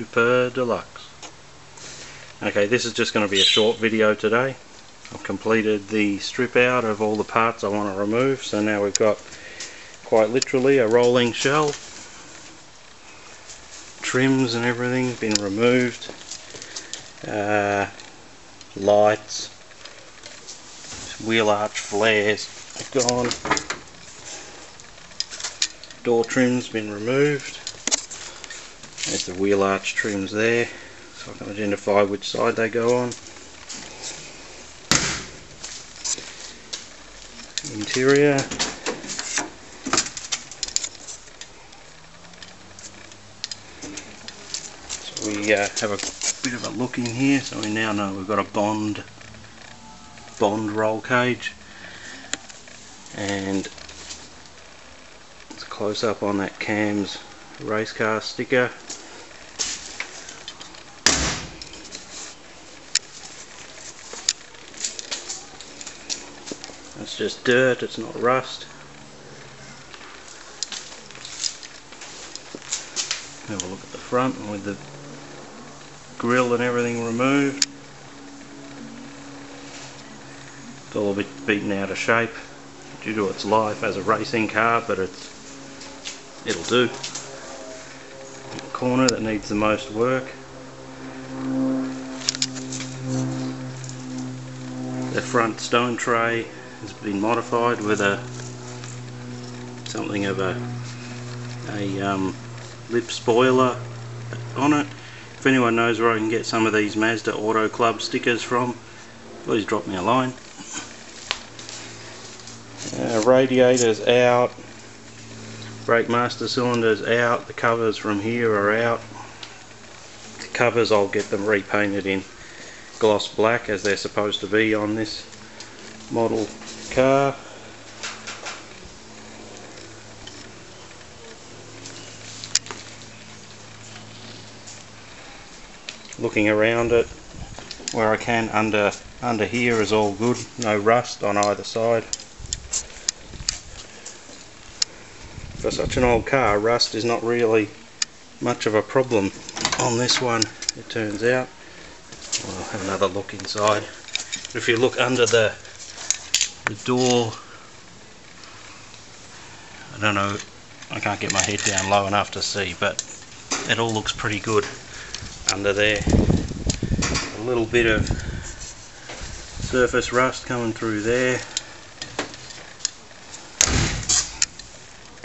Super Deluxe. Okay, this is just going to be a short video today. I've completed the strip out of all the parts I want to remove, so now we've got quite literally a rolling shell. Trims and everything been removed. Uh, lights, wheel arch flares gone. Door trims been removed. There's the wheel arch trims there, so I can identify which side they go on. Interior. So we uh, have a bit of a look in here, so we now know we've got a Bond Bond roll cage and it's close up on that CAMS race car sticker It's just dirt, it's not rust. Have a look at the front with the grill and everything removed. It's all a bit beaten out of shape due to its life as a racing car, but it's it'll do. Corner that needs the most work. The front stone tray has been modified with a something of a a um, lip spoiler on it. If anyone knows where I can get some of these Mazda Auto Club stickers from, please drop me a line. Uh, radiators out, brake master cylinders out, the covers from here are out. The covers I'll get them repainted in gloss black as they're supposed to be on this model car. Looking around it where I can under under here is all good, no rust on either side. For such an old car, rust is not really much of a problem on this one, it turns out. We'll have another look inside. If you look under the the door I don't know I can't get my head down low enough to see but it all looks pretty good under there a little bit of surface rust coming through there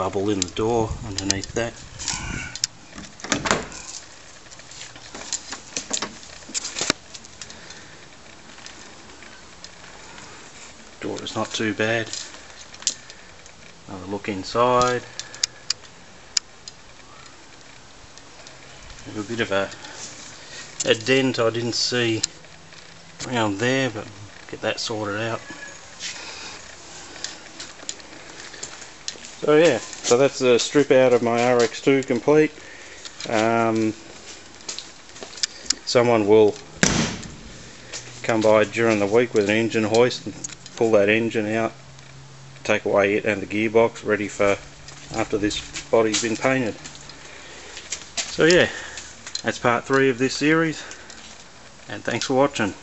bubble in the door underneath that door is not too bad. Another look inside. a bit of a, a dent I didn't see around there, but get that sorted out. So yeah, so that's a strip out of my RX2 complete. Um, someone will come by during the week with an engine hoist and pull that engine out, take away it and the gearbox ready for after this body's been painted. So yeah, that's part three of this series and thanks for watching.